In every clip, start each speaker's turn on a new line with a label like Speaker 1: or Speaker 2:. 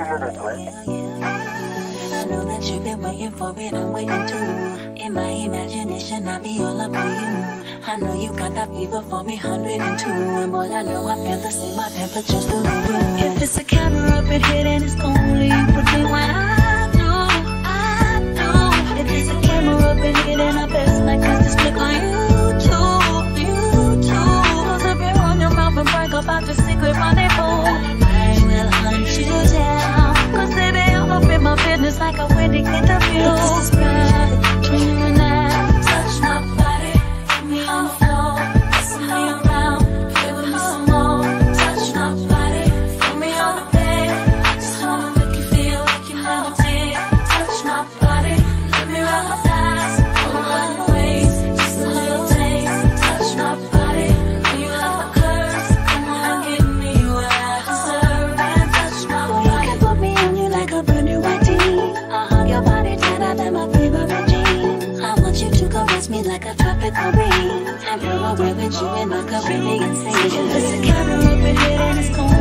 Speaker 1: I know that you've been waiting for it, I'm waiting too. In my imagination, I'll be all up on you. I know you got that fever for me, 102. And boy, I know I feel the same, my temperature's through the roof. If it's a camera up in here, then it's gonna. kiss me like a tropical rain. I'm blow away with you in my Caribbean sand. There's a camera up in here and it's cold.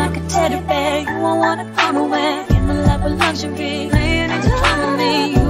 Speaker 1: like a teddy bear. You won't wanna come away. In the love of luxury, laying into harmony. You